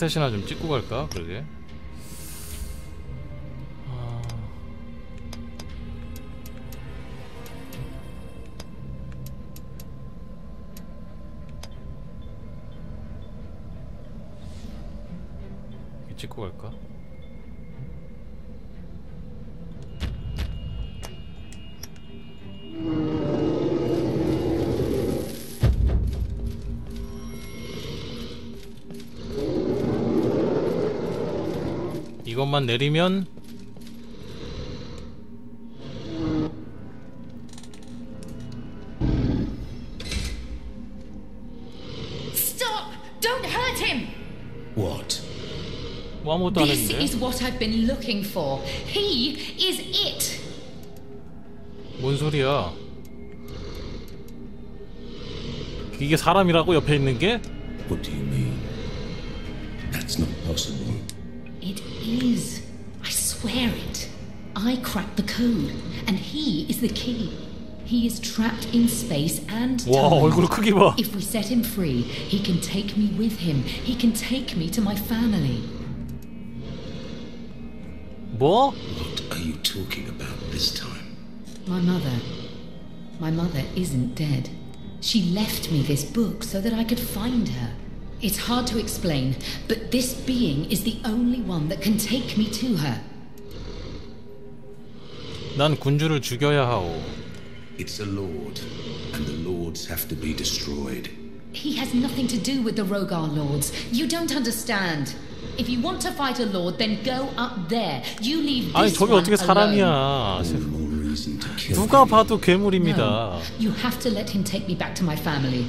스탯이나 좀 찍고 갈까? 그러게 아... 찍고 갈까? 이것만 내리면 Stop! Don't hurt him! What? 뭐 아무것도 안 This 했는데 is what I've been looking for. He is it! 뭔 소리야 이게 사람이라고 옆에 있는 게? What do you mean? That's not possible. It is. I swear it. I cracked the code, and he is the key. He is trapped in space and 와 time. 얼굴 크기 봐 If we set him free, he can take me with him. He can take me to my family. 뭐? What are you talking about this time? My mother. My mother isn't dead. She left me this book so that I could find her. It's hard to explain, but this being is the only one that can take me to her. 난 군주를 죽여야 하오 It's a lord, and the lords have to be destroyed. He has nothing to do with the Rogar Lords. You don't understand. If you want to fight a lord, then go up there. You leave 아니 this 저게 one 어떻게 alone. 사람이야 All more reason to kill 누가 him. 봐도 No, 괴물입니다 you have to let him take me back to my family.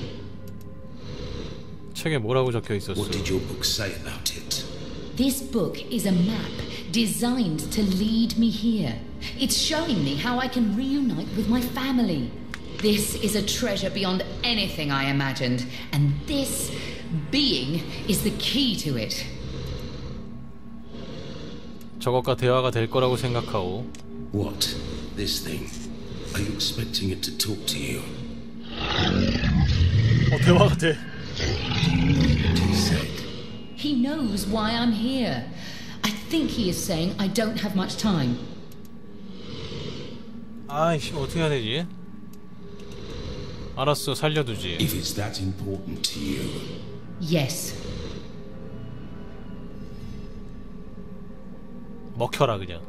책에 뭐라고 적혀 있었어 What did your book say about it? This book is a map designed to lead me here. It's showing me how I can reunite with my family. This is a treasure beyond anything I imagined, and this being is the key to it. 저것과 대화가 될 거라고 생각하오 What? This thing? Are you expecting it to talk to you? 어 대화가 돼 He Said. He knows why I'm here. I think he is saying I don't have much time. 아이씨 어떻게 해야 되지? 알았어 살려두지 If it's that important to you, Yes. 먹혀라 그냥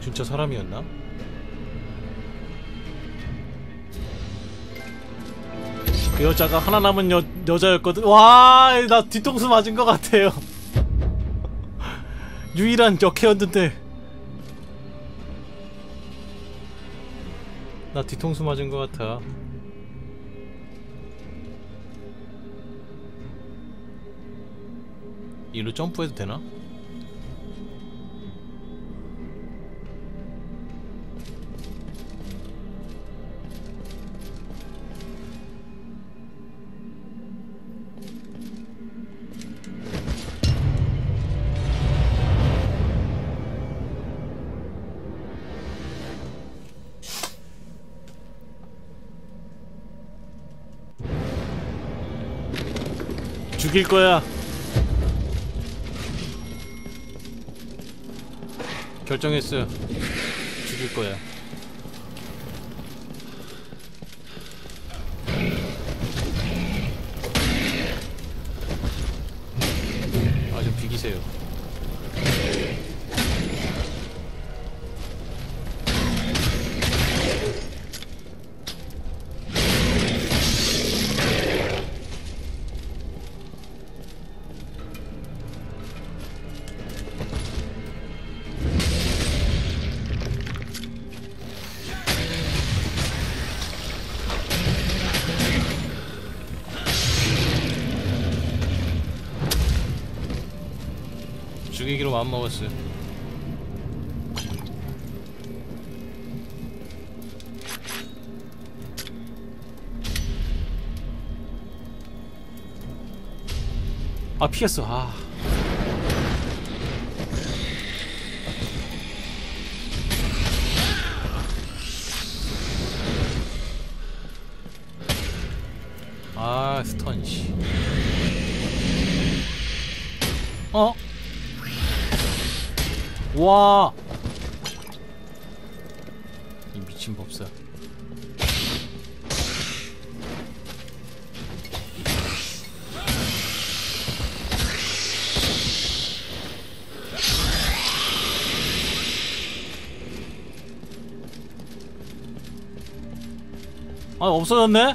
진짜 사람이었나? 그 여자가 하나 남은 여, 여자였거든 와 나 뒤통수 맞은 것 같아요 유일한 역해였는데 나 뒤통수 맞은 것 같아. 이로 점프해도 되나? 죽일 거야. 결정했어. 죽일 거야. 죽이기로 마음먹었어. 아 피했어. 아. 와! 이 미친 법사. 아, 없어졌네?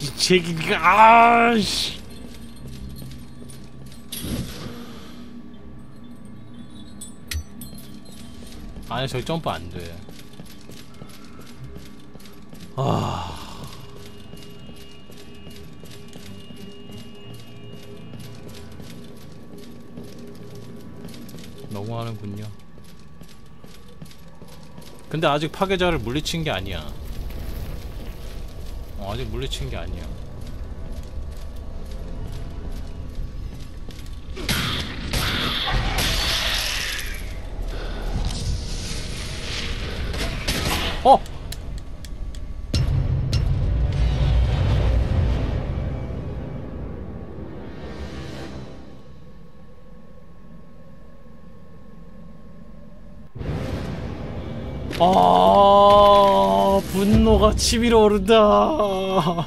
이 새끼가, 아씨. 아니, 저기 점프 안 돼. 아. 너무 하는군요. 근데 아직 파괴자를 물리친 게 아니야. 어, 아직 물리친 게 아니야. 어! 아 분노가 치밀어 오른다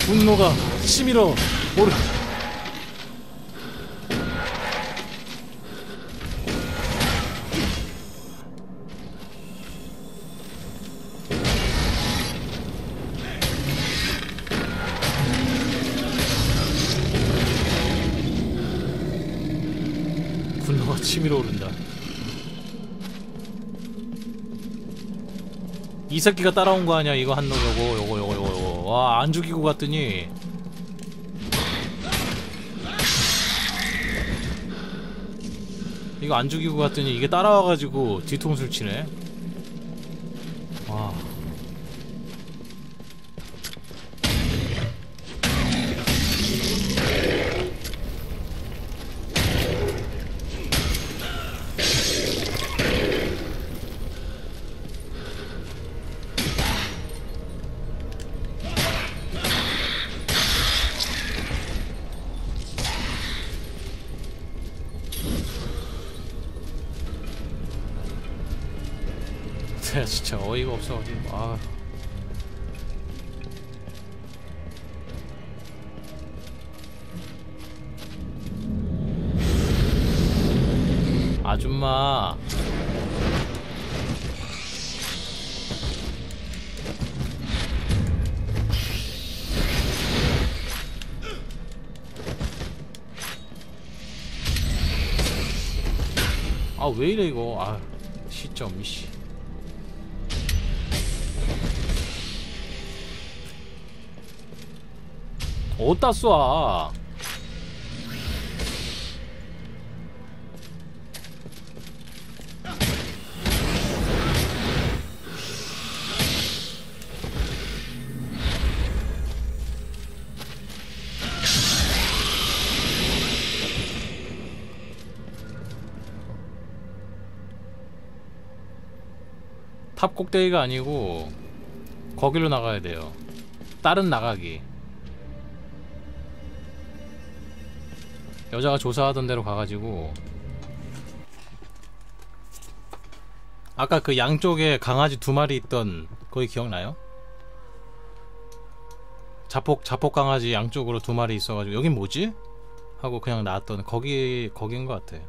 분노가 치밀어 분 치밀어 오른다. 이 새끼가 따라온 거 아니야? 이거 한놈 요거 요거 요거 요거 요거. 와 안 죽이고 갔더니. 이거 안 죽이고 갔더니 이게 따라와가지고 뒤통수를 치네 내가 진짜. 어이가 없어가지고 아. 아줌마. 아 왜 이래 이거? 아 시점 이씨 어디다 쏴? 탑 꼭대기가 아니고 거기로 나가야 돼요. 다른 나가기 여자가 조사하던 대로 가가지고 아까 그 양쪽에 강아지 두 마리 있던 거기 기억나요? 자폭 자폭 강아지 양쪽으로 두 마리 있어가지고 여긴 뭐지? 하고 그냥 나왔던 거기 거긴 것 같아.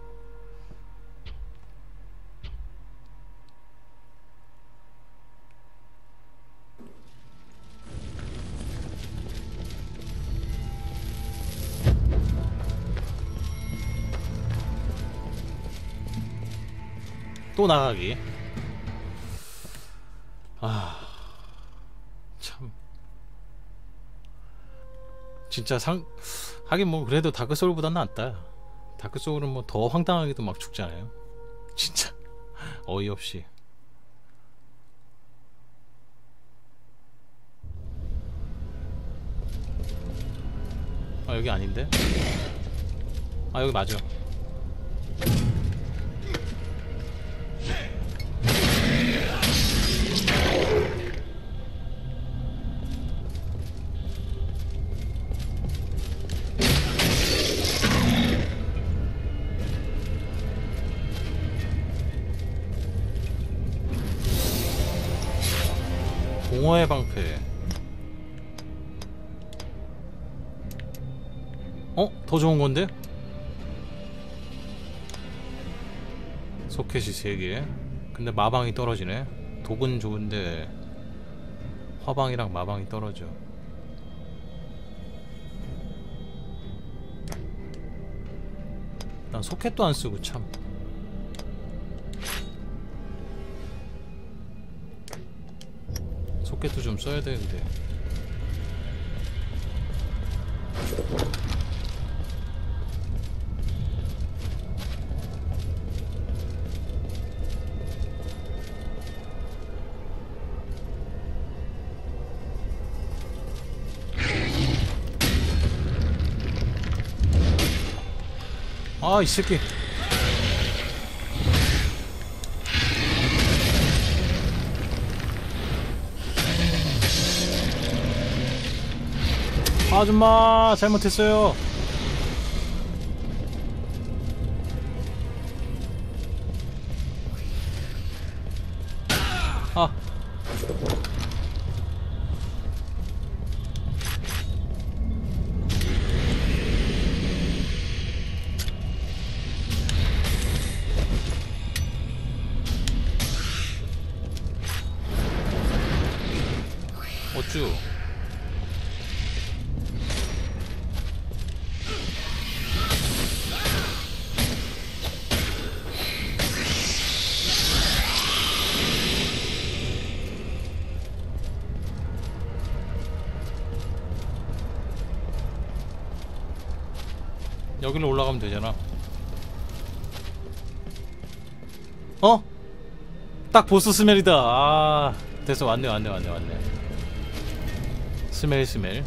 또 나가기. 아, 참. 진짜 상, 하긴 뭐 그래도 다크 소울보단 낫다. 다크 소울은 뭐 더 황당하게도 막 죽잖아요. 진짜 어이없이. 아 여기 아닌데? 아 여기 맞아. 더 좋은 건데? 소켓이 3개. 근데 마방이 떨어지네. 독은 좋은데 화방이랑 마방이 떨어져. 난 소켓도 안 쓰고 참. 소켓도 좀 써야 되는데 아이 새끼. 아줌마 잘못했어요. 아 여기로 올라가면 되잖아. 어? 딱 보스 스멜이다. 아 됐어. 왔네 왔네 왔네 왔네. 스멜 스멜.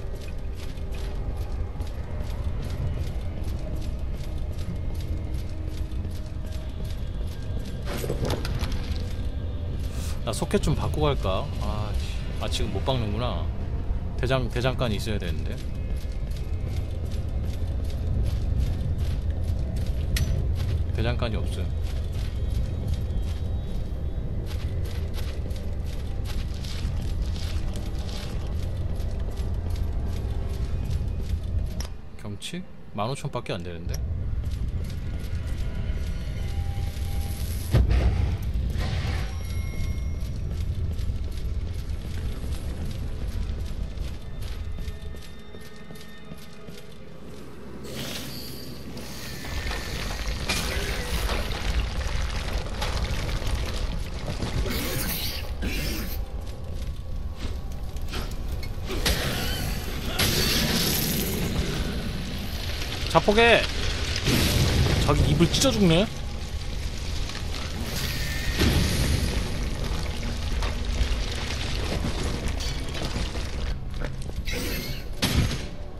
나 소켓 좀 바꾸고 갈까? 아, 씨. 아 지금 못 박는구나. 대장 대장간이 있어야 되는데 대장간이 없어요 경치? 15,000밖에 안 되는데 자폭해 자기 입을 찢어 죽네?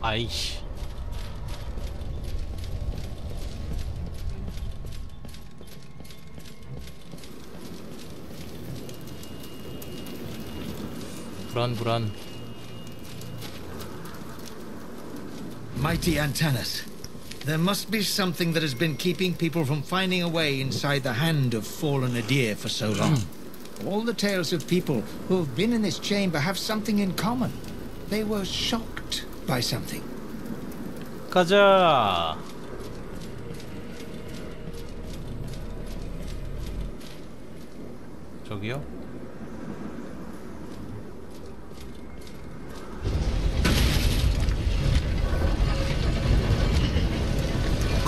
아이씨. 불안 불안. Mighty Antanas. There must be something that has been keeping people from finding a way inside the hand of fallen Adir for so long. All the tales of people who have been in this chamber have something in common. They were shocked by something. 가자. 저기요?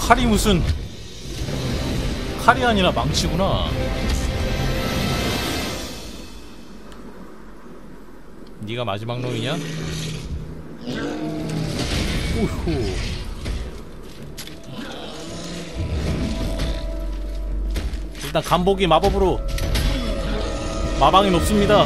칼이 무슨 칼이 아니라 망치구나. 네가 마지막 놈이냐? 우후. 일단 간보기 마법으로 마방이 높습니다.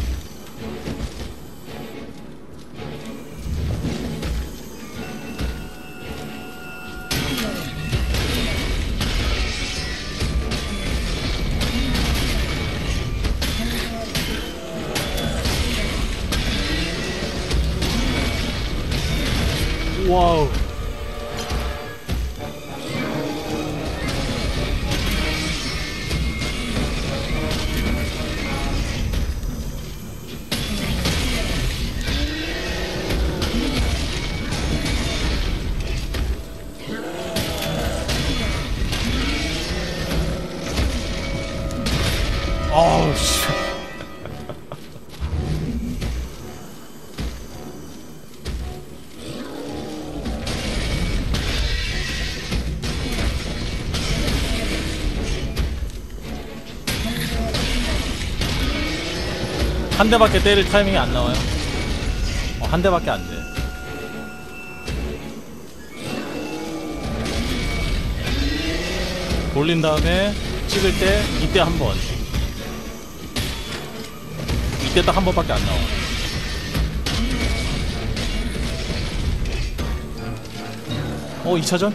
한 대밖에 때릴 타이밍이 안 나와요. 어, 한 대밖에 안 돼. 돌린 다음에 찍을 때 이때 한 번. 이때 딱 한 번밖에 안 나와. 어, 2차전?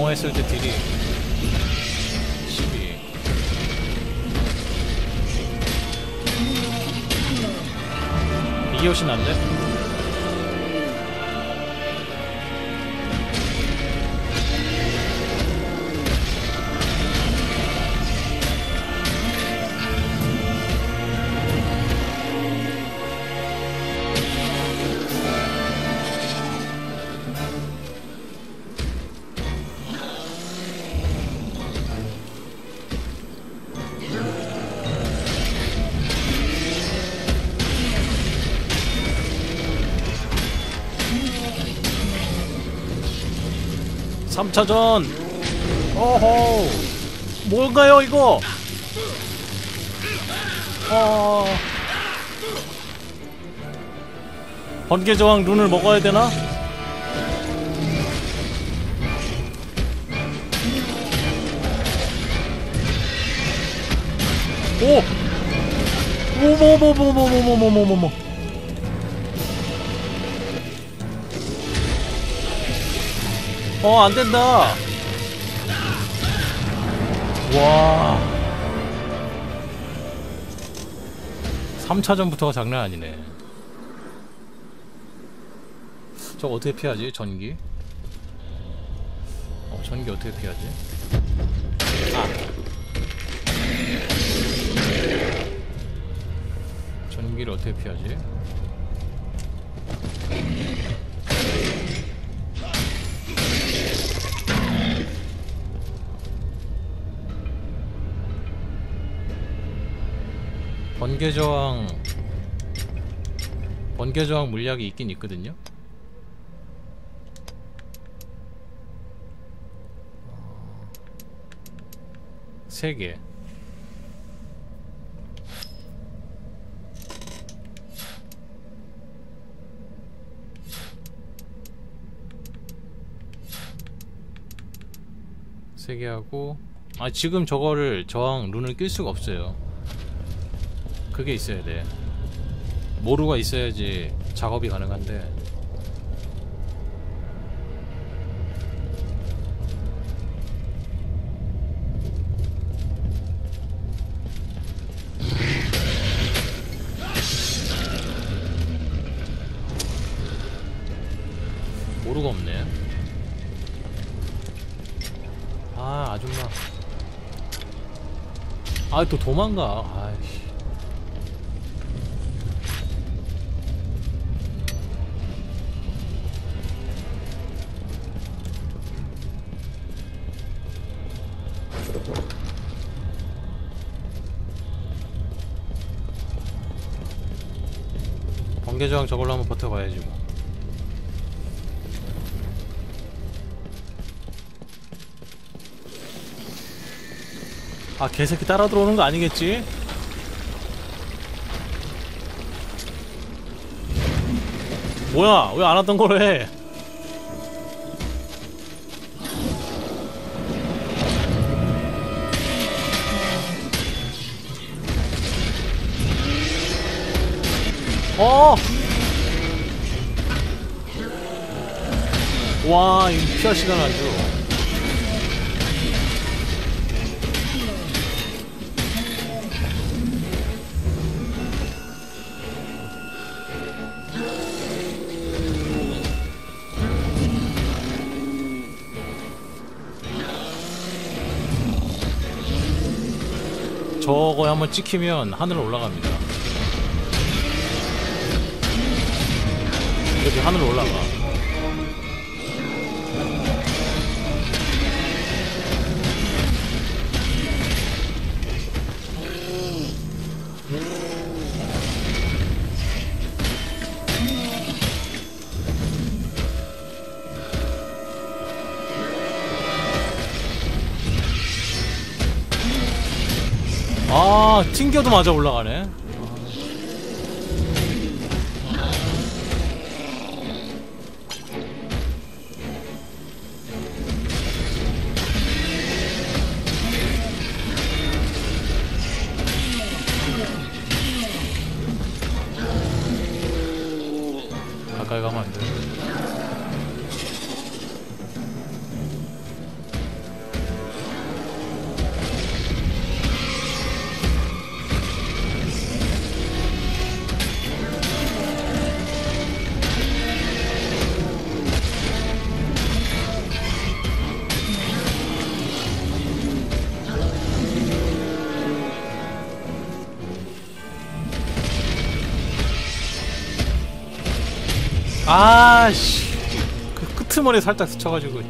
방어했을 때 딜이 12 이게 훨씬 난데? 삼차전. 어호 뭔가요 이거? 어 번개저항 룬을 먹어야 되나? 오! 오모모모모모모모모모 어 안된다. 와. 3차전부터가 장난 아니네. 저 어떻게 피하지 전기? 어 전기 어떻게 피하지? 아. 전기를 어떻게 피하지 번개저항 번개저항 물약이 있긴 있거든요 세 개. 세개 하고 아 지금 저거를 저항 룬을 낄 수가 없어요. 그게 있어야 돼. 모루가 있어야지 작업이 가능한데 없네. 아 아줌마. 아 또 도망가. 번개저항 저걸로 한번 버텨봐야지 뭐. 아 개새끼 따라 들어오는 거 아니겠지? 뭐야 왜 안 하던 걸 해? 어! 와, 이거 피할 시간 아주. 저거에 한번 찍히면 하늘 올라갑니다. 이렇게 하늘 올라가. 아, 튕겨도 맞아 올라가네. 아씨. 그 끄트머리 살짝 스쳐가지고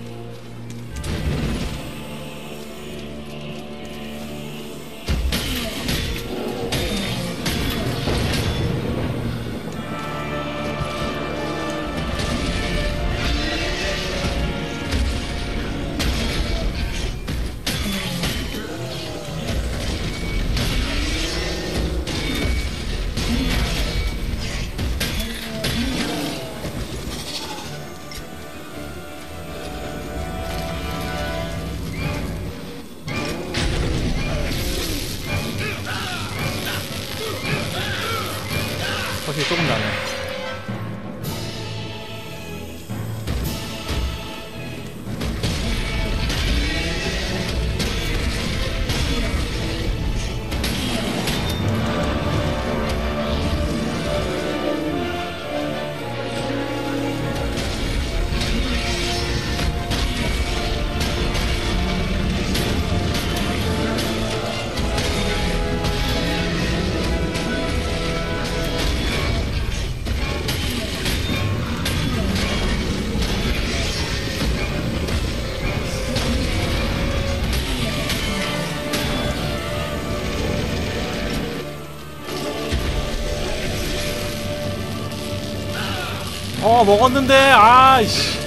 어 먹었는데 아이씨.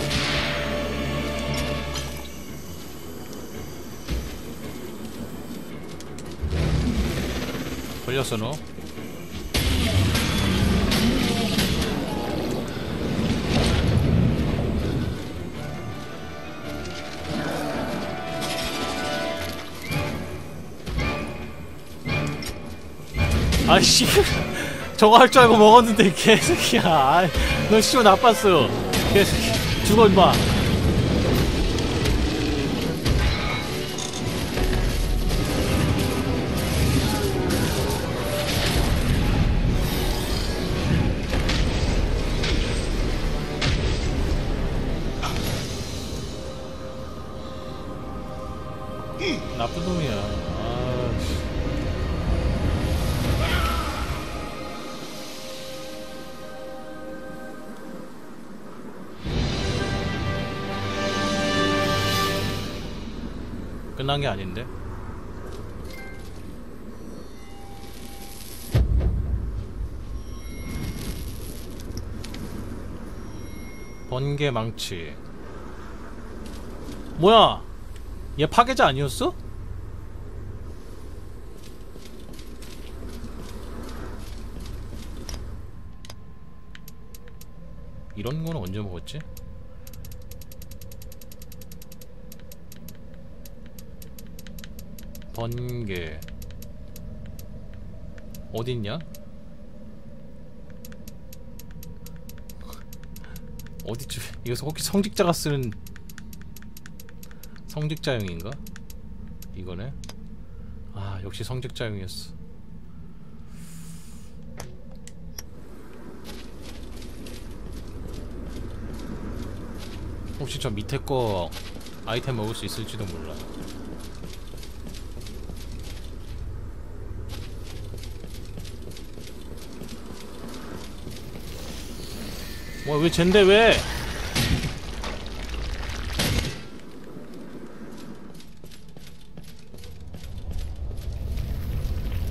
걸렸어 너? 아씨 저거 할 줄 알고 먹었는데 개새끼야. 너 씨발 나빴어 개새끼. 죽어 임마 게 아닌데? 번개 망치 뭐야 얘 파괴자 아니었어? 이런 거는 언제 먹었지? 번개 어딨냐? 어디쯤 이거 혹시 성직자가 쓰는 성직자용인가? 이거네? 아 역시 성직자용이었어 혹시 저 밑에 거 아이템 먹을 수 있을지도 몰라 뭐왜 쟨데 왜?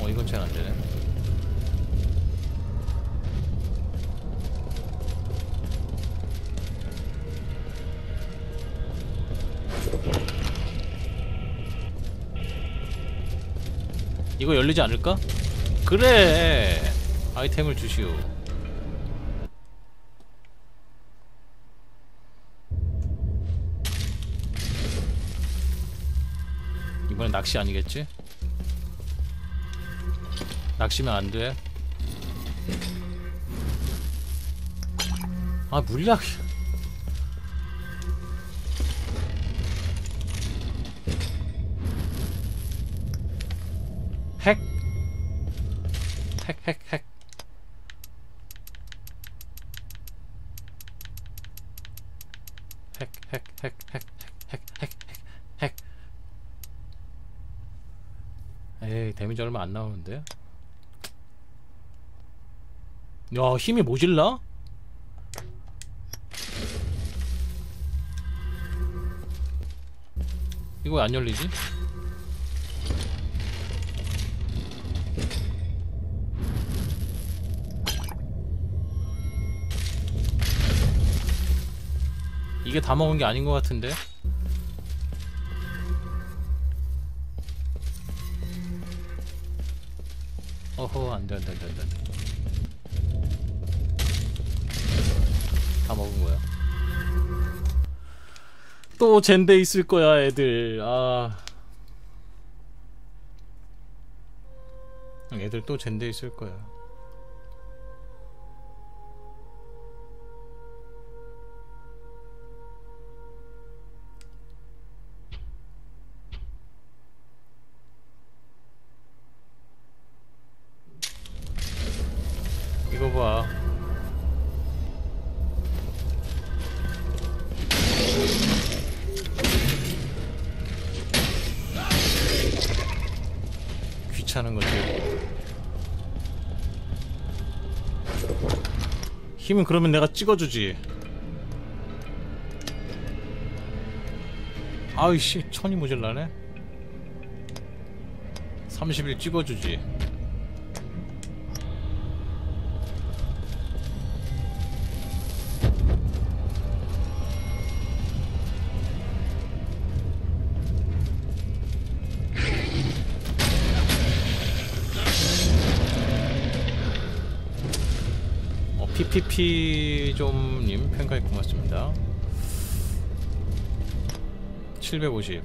어 이건 잘 안되네 이거 열리지 않을까? 그래 아이템을 주시오 낚시 아니겠지? 낚시면 안 돼. 아 물약. 나오는데 야 힘이 모질라? 이거 왜 안 열리지? 이게 다 먹은 게 아닌 것 같은데 어허 안돼 안돼 안돼 안돼. 다 먹은 거야. 또 젠데 있을 거야 애들. 아. 애들 또 젠데 있을 거야 봐. 귀찮은 거지. 힘은 그러면 내가 찍어주지. 아이씨, 천이 모질라네? 30일 찍어주지. 어, PPP 좀님 평가해 고맙습니다. 750.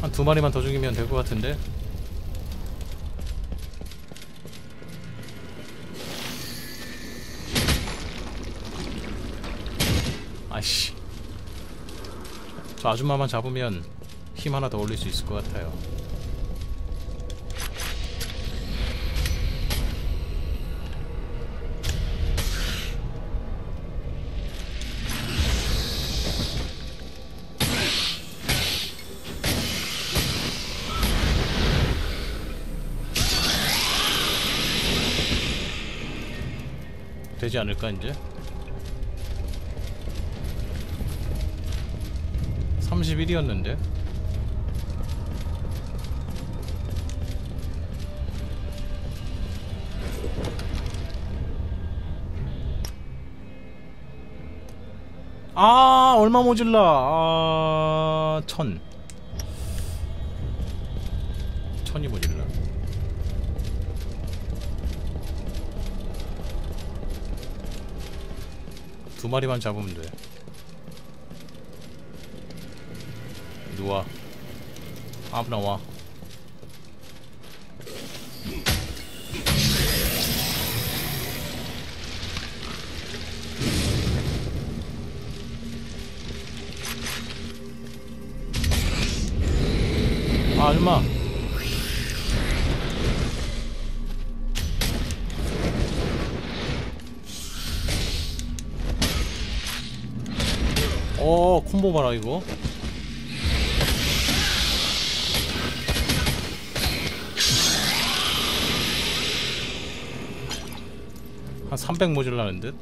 한 두 마리만 더 죽이면 될 것 같은데. 아이씨. 저 아줌마만 잡으면 힘 하나 더 올릴 수 있을 것 같아요. 되지 않을까 이제? 31이었는데 아 얼마 모질라 아 천. 천이 모질라 두두 마리만 잡으면 돼. 누워. 아무나 와. 아, 얼마? 콤보 봐라 이거. 한 300 모질라는 듯?